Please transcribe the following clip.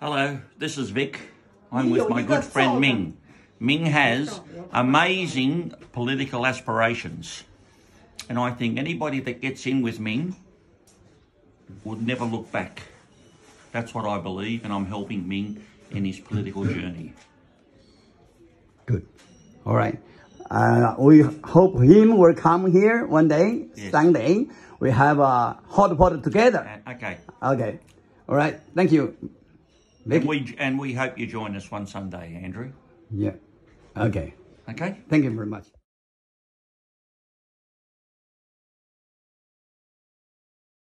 Hello, this is Vic. I'm with my good friend Ming. Ming has amazing political aspirations. And I think anybody that gets in with Ming would never look back. That's what I believe, and I'm helping Ming in his political journey. Good. All right. Uh, we hope him will come here one day, Yes. Sunday. We have a hot pot together. Uh, okay. Okay. All right. Thank you. And we, and we hope you join us one Sunday, Andrew. Yeah. Okay. Okay? Thank you very much.